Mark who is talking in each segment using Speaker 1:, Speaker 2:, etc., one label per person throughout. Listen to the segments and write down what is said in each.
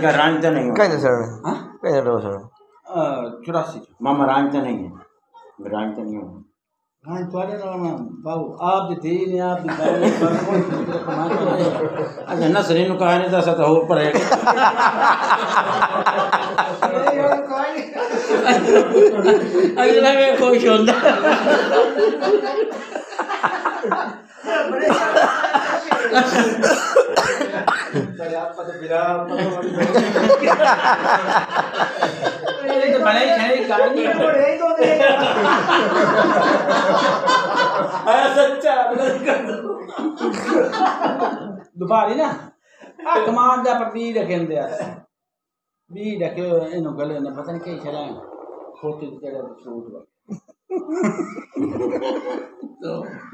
Speaker 1: का रांझ तो नहीं
Speaker 2: कहीं सर।
Speaker 1: हाँ?
Speaker 2: कहीं रहो सर।
Speaker 1: चौरासी मामा रांझ तो नहीं है। रांझ तो नहीं हूँ। हाँ तुम्हारे नाम बाबू आप भी थी आप भी बाबू पर कौन सी तरह कमा तो नहीं अच्छा नसरी नु कहानी दस तो हो पर Akhirnya kayak kosion ਦੁਬਾਰੀ ਨਾ ਆ ਕਮਾਂਡ ਦਾ ਪਰ ਵੀ ਆ ਵੀ ਡਕੇ ਇਹਨੂੰ ਗਲੇ ਨੇ ਪਤਾ ਨਹੀਂ ਕੀ ਚਲਾਇਆ छोटे कीड़ा भी छूट तो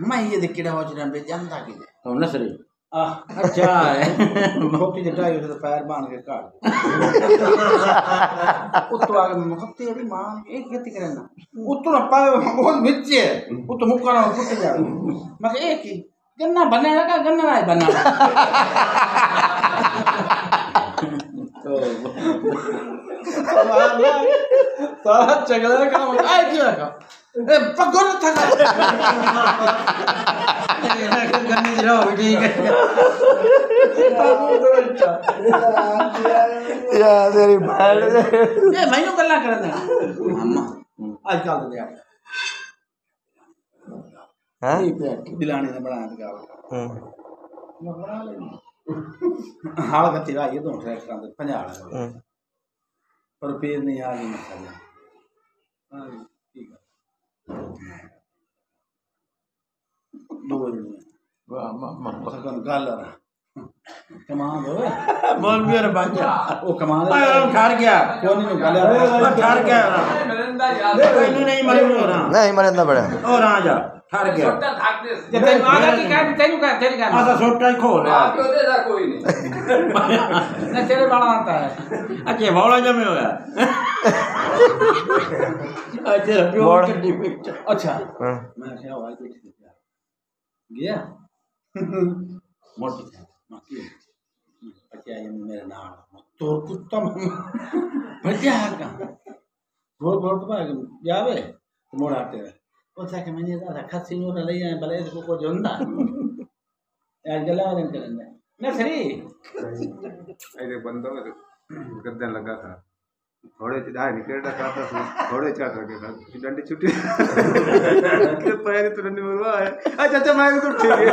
Speaker 1: मैं ये देख कीड़ा मचना पे जानता कि तो नसरी अच्छा मोती जटा ये तो पैर बांध के काट उत्तो आगे मोहब्बत अभी मां एक गति करना उत्तो ना पावे बहुत मिच्चे उत्तो मुक्का ना फुट जा मैं एक ही गन्ना बनने लगा गन्ना ना बना तो सारा चगला काम आए क्यों का ए पकड़ था गन्ने जरा ठीक है।
Speaker 2: यार तेरी बैठ
Speaker 1: ए मैनू गल्ला करना अम्मा आज कल दे
Speaker 2: हैं?
Speaker 1: ये पे दिलाने ने बना दिया।
Speaker 2: हम्म
Speaker 1: बना लेनी हाल का तेरा ये दो ट्रैक का पंजाब पर फिर नहीं आ गई मसाला हाँ ठीक है दो दिन वाह मामा सकन गल रहा कमाल हो बोल भी अरे बन जा वो कमाल ठहर गया कौन नहीं गल ठहर गया
Speaker 3: नरेंद्र याद
Speaker 1: कोई नहीं मरे हो रहा
Speaker 2: नहीं मरे ना बड़े
Speaker 1: और आ जा ठहर गया तेरी आगा की काय तेरी तेरी ही खोल।
Speaker 3: आप तो दे दा कोई नहीं।
Speaker 1: ना तेरे बड़ा आता है। अच्छा बड़ा जमे हो। गया अच्छा प्योर अच्छा।
Speaker 2: हाँ।
Speaker 1: मैं क्या गया? मोटी माकी अच्छा ये मेरा नाम तोर कुत्ता का तो भाग जावे मोड़ आते रहे ओ था कि मैंने कहा खस्सी नो ले आए भले इसको को जोंदा यार गला वाले करने ना सरी
Speaker 4: अरे बंदो गद्दन लगा था थोड़े से दाए निकल रहा था तो थोड़े चा करके था डंडी छुट्टी के पैर तो डंडी मरवा है अच्छा अच्छा मैं तो ठीक है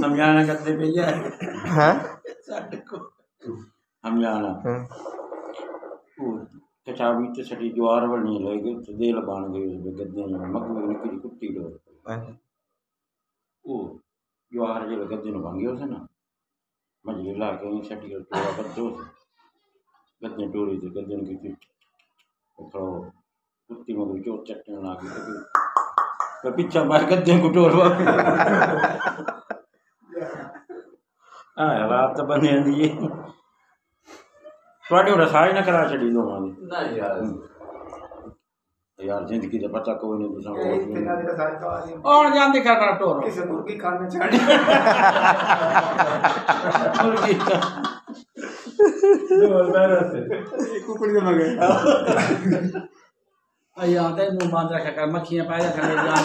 Speaker 1: समझाना करते यार
Speaker 2: हैं
Speaker 1: साडे को समझाना किताबी तो सॼी ज्वार वञी लॻे त देल बाण गई गदे में मग में निकिरी कुटी ॾो उहो ज्वार जे गदे में भाङियोसीं न मंझि ला कई छटी टोड़ा कढियोसीं गदे टोड़ी ते गदे खे हिकिड़ो कुटी मगर चो चटण लाॻी त पिछा बाए गदे को टोड़ो हा राति बंदि ਤੁਹਾਡੇ ਰਸਾਇਣ ਕਰਾ ਛੜੀ ਨੂੰ ਆਵੇ
Speaker 3: ਨਹੀਂ ਯਾਰ
Speaker 1: ਯਾਰ ਜ਼ਿੰਦਗੀ ਦਾ ਪਤਾ ਕੋਈ ਨਹੀਂ ਤੁਸੀਂ
Speaker 4: ਇਹ ਕੋਈ ਕਿੰਨਾ ਜਿਹੜਾ ਸਾਇਕਾ ਆ।
Speaker 1: ਜੀ ਆਉਣ ਜਾਂਦੇ ਖੜਾ ਟੋਰ
Speaker 4: ਕਿਸੇ ਮੁਰਗੀ ਖਾਣੇ ਛੱਡ
Speaker 1: ਮੁਰਗੀ ਜ਼ੋਰਦਾਰ
Speaker 4: ਹੈ ਕੁਕੜੀ ਦੇ
Speaker 1: ਮਗੇ ਆ ਯਾਰ ਤੇ ਮੂੰਹ ਬੰਦ ਰੱਖਿਆ ਕਰ ਮੱਖੀਆਂ ਪੈ ਜਾਂਦੀਆਂ ਜਾਨ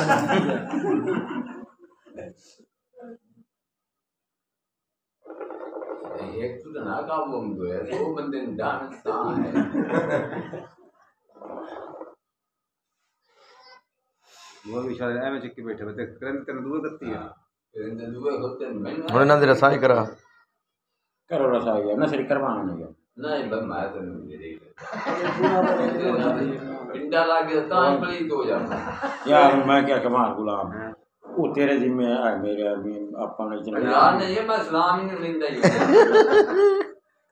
Speaker 3: ಹೆಚ್ಚು ನಾಕಾವು ಒಂದು ಎಷ್ಟೋ ಬಂದಿನ ಡಾನ್ಸ್ ತಾನೆ
Speaker 4: वो भी शायद एम चिक्की बैठे हुए थे किरण तेरे करती है?
Speaker 3: किरण तेरे दुआ होते मैं
Speaker 2: और ना तेरा सही करा।
Speaker 1: करो रसा गया ना सही करवाना
Speaker 3: नहीं गया नहीं बस मैं तो नहीं देख पिंडा लागे तान पड़ी दो जाना।
Speaker 5: यार मैं क्या कमाल गुलाम तेरे जिम्मे है मेरे अभी अपन
Speaker 3: यार नहीं है मैं सलाम ही नहीं लेंदा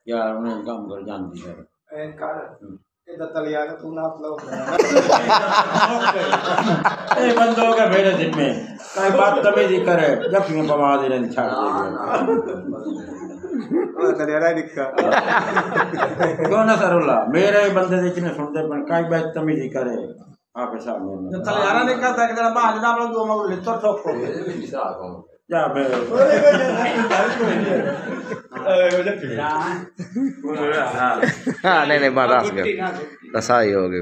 Speaker 5: यार उन्हें काम कर जानती है
Speaker 4: ए कर ए दत्तल यार तू ना अपना
Speaker 5: ए बंदो के मेरे जिम्मे काय बात तभी जी करे जब मैं पवा दे रही छाड़
Speaker 4: दे
Speaker 5: क्यों ना सरोला मेरे बंदे देखने सुनते पर काय बात तमीजी करे
Speaker 1: ತಲೆಯಾರ ನಿಕ್ಕಂತಾಗಿದ್ದಾರಪ್ಪ ಅಂಜನಾ ಬಳಗ
Speaker 5: ಮಗಳು ಲಿತ್ತೋರ್ಸ್
Speaker 2: ಹೋಗ್ಕೊಂಡು नहीं नहीं बात रस गया रसाई हो गई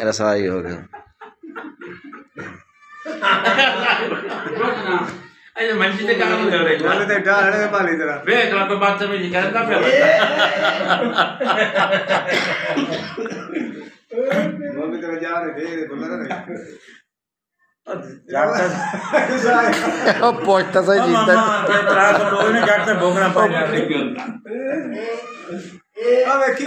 Speaker 2: रसाई हो
Speaker 4: गया అయ్యో మంచిది కాదు ఎవరైనా
Speaker 5: వే నాకు మాత్రమే నీకు ఎంత ਪੁੱਛਤਾ ਸਹੀ ਜੀਤਾ
Speaker 4: ਇਹ ਤਰਾ
Speaker 5: ਕੋ ਕੋਈ ਨਹੀਂ ਕੱਟਦਾ ਭੋਗਣਾ ਪਾ ਜਾਂਦਾ
Speaker 4: ਆ ਵੇਖੀ।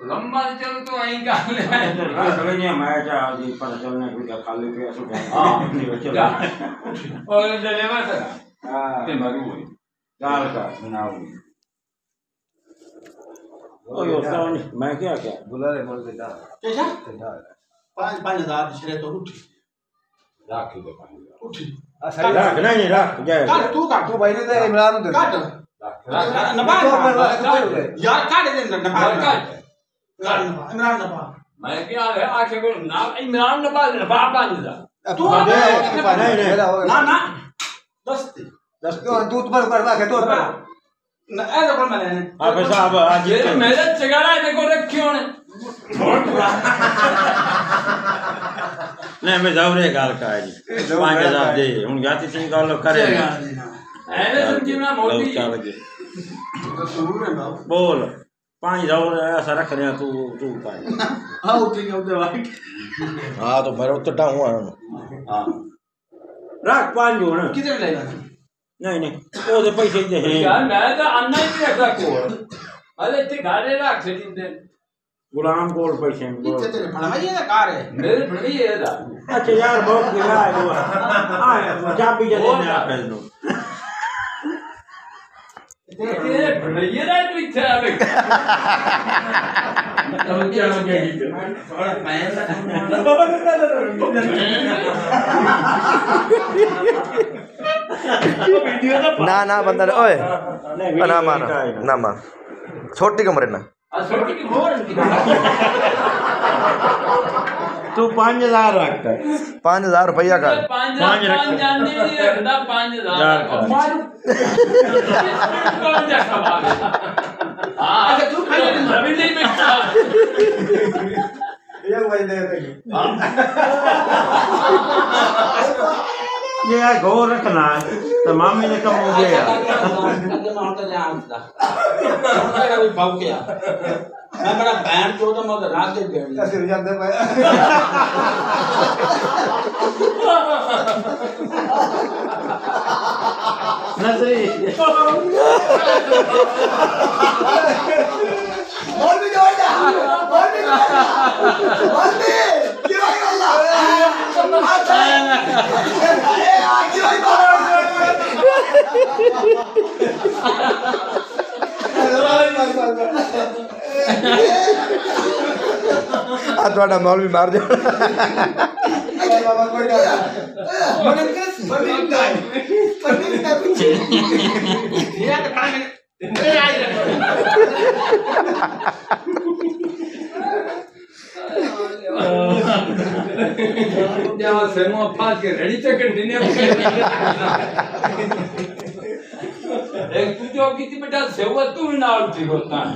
Speaker 3: लंबा चल तो
Speaker 1: आई
Speaker 3: तो का ले
Speaker 5: समझ नहीं मैं जा जी पर चलने को क्या खाली पे सो
Speaker 3: हाँ
Speaker 5: चलो
Speaker 3: और डिलीवर था हाँ। ते भरू हुई
Speaker 5: दाल का बनाओ ओ यो सावन। मैं क्या क्या?
Speaker 4: बुला रे बोल के दाल
Speaker 1: कैसा
Speaker 4: दाल
Speaker 1: पाँच पाँच हज़ार शरे तो उठ।
Speaker 3: राख दे पाँच
Speaker 1: उठ।
Speaker 5: राख नहीं राख जाए
Speaker 1: काट तू काट।
Speaker 4: तू भाई ने दे इमरान दे।
Speaker 1: काट।
Speaker 3: राख
Speaker 1: नबा यार काट दे नबा हाँ,
Speaker 3: काट।
Speaker 1: इमरान नबा
Speaker 3: मैं क्या है आखे को ना इमरान ने बाल बाप बाँध
Speaker 1: तू
Speaker 5: नहीं, नहीं।
Speaker 1: ना ना। बस
Speaker 4: दस दूध पर पर के दूध पर।
Speaker 1: ना ऐसा कौन मैंने।
Speaker 5: आप साहब आज
Speaker 3: ये मेरे चगाड़ा देखो रखियो ने
Speaker 5: नहीं मैं जाऊरे गाल का है जी। पाँच हज़ार दे हूँ जाती सिंह गाल करे।
Speaker 3: ऐने समझी ना मोदी।
Speaker 1: तो है
Speaker 5: बोल। पाँच हज़ार ऐसा रख रहे हैं तू तू पाए
Speaker 1: हाँ उठेंगे उधर भाई
Speaker 2: हाँ तो मेरा तो डाउन हुआ
Speaker 3: हाँ
Speaker 5: रख पाँच हो ना
Speaker 1: किधर लेगा
Speaker 5: नहीं नहीं वो तो पैसे दे हैं
Speaker 3: यार मैं तो अन्ना ही रखा को अरे ते गाड़े रख छड़ी दे
Speaker 5: गुलाम कोल पैसे हैं, बोल।
Speaker 1: कितने तेरे भड़वा ये ना कार है
Speaker 3: मेरे बड़ी है दा
Speaker 5: अच्छा यार बहुत गिरा है वो हाँ चाबी जल्दी नहीं आप पहन लो
Speaker 3: तेरे बड़ी रा तू इच्छा है
Speaker 5: अब क्या हो गया जी
Speaker 1: थोड़ा पैसा
Speaker 2: ना ना बंदा ओए ना मार ना मार। छोटी कमरे ना
Speaker 3: छोटी मोर की
Speaker 5: तू पाँच हज़ार रख
Speaker 2: पाँच हज़ार रुपया का
Speaker 3: पाँच हाँ।
Speaker 5: ये यार गौ रखना है। तो मामी ने कम हो गया।
Speaker 1: आगे मार तो जा आता मेरा कोई भाव क्या मैं बड़ा बैंड जो तो मगर रात के गए
Speaker 4: सिर जाते पे
Speaker 5: नजरी
Speaker 2: आ ਤੁਹਾਡਾ ਮੌਲ ਵੀ ਮਾਰ ਜਾ
Speaker 4: बाबा कोई
Speaker 1: ये तो खड़ा मैंने ए आई
Speaker 3: क्या सेमो फास के रेडी चक्कर दिने एक तू जो की थी बेटा सेवा तू ही ना उठी होता है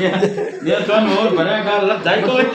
Speaker 5: Yeah, yeah, one more, but I got a lot.